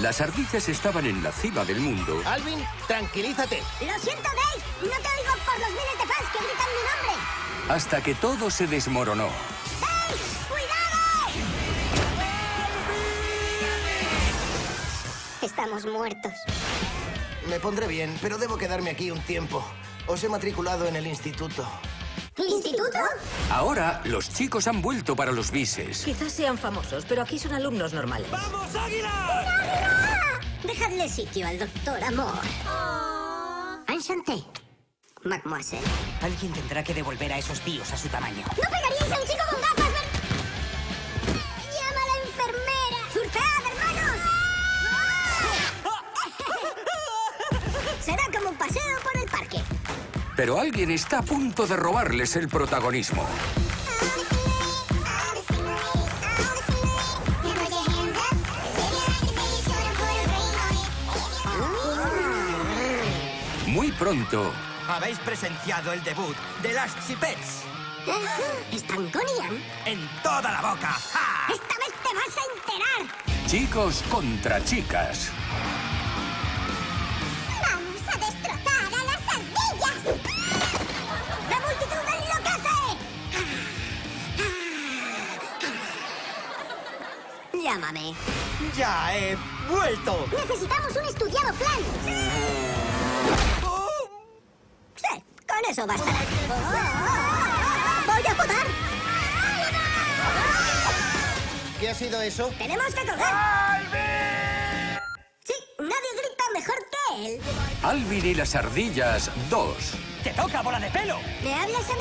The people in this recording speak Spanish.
Las ardillas estaban en la cima del mundo. Alvin, tranquilízate. Lo siento, Dave. No te oigo por los miles de fans que gritan mi nombre. Hasta que todo se desmoronó. ¡Dave! ¡Cuidado! Estamos muertos. Me pondré bien, pero debo quedarme aquí un tiempo. Os he matriculado en el instituto. ¿Instituto? Ahora los chicos han vuelto para los bises. Quizás sean famosos, pero aquí son alumnos normales. ¡Vamos, águila! ¡Ah! Dejadle sitio al doctor Amor. Enchanté. Mademoiselle. Alguien tendrá que devolver a esos tíos a su tamaño. ¿No pegaríais a un chico con gafas? Pero alguien está a punto de robarles el protagonismo. Muy pronto, Habéis presenciado el debut de las Chipets ¿Están con Ian? en toda la boca. ¡Ja! ¡Esta vez te vas a enterar! chicos contra chicas. Llámame. ¡Ya he vuelto! Necesitamos un estudiado plan. Sí, con eso bastará. ¡Voy a votar! ¿Qué ha sido eso? ¡Tenemos que colgar! Sí, nadie grita mejor que él. Alvin y las ardillas 2. ¡Te toca, bola de pelo! ¿Me hablas a mí?